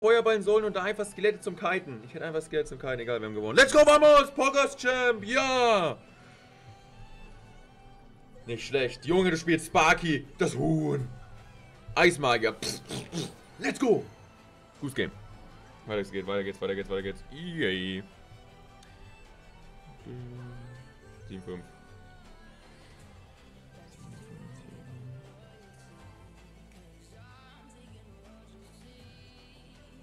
Feuerballen sollen und da einfach Skelette zum Kiten. Ich hätte einfach Skelette zum Kiten, egal, wir haben gewonnen. Let's go, vamos! Poggers Champ, ja! Nicht schlecht. Junge, du spielst Sparky, das Huhn. Eismagier. Pff, pff, pff. Let's go! Gutes Game. Weiter geht's, weiter geht's, weiter geht's, weiter geht's. Yay. 7-5.